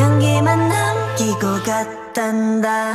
경기만 남기고 갔단다.